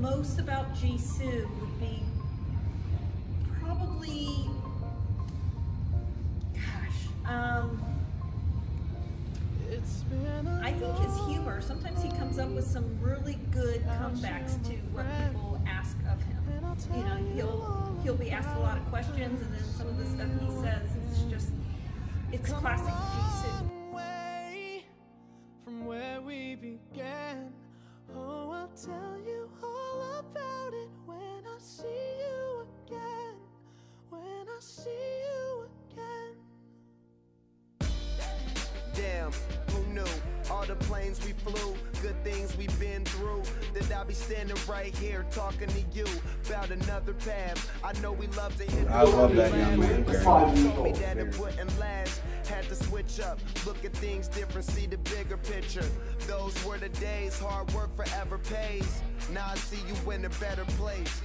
most about Jisoo would be probably, gosh, um, I think his humor. Sometimes he comes up with some really good comebacks to what people ask of him. You know, he'll he'll be asked a lot of questions, and then some of the stuff he says, it's just, it's classic Jisoo. from where we began. Oh, I'll tell you planes we flew, good things we've been through. That I'll be standing right here talking to you about another path. I know we love to hit I love that young man, But Gary. someone told me that it wouldn't last. Had to switch up, look at things different, see the bigger picture. Those were the days, hard work forever pays. Now I see you in a better place.